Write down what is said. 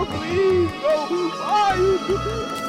Why you Huh?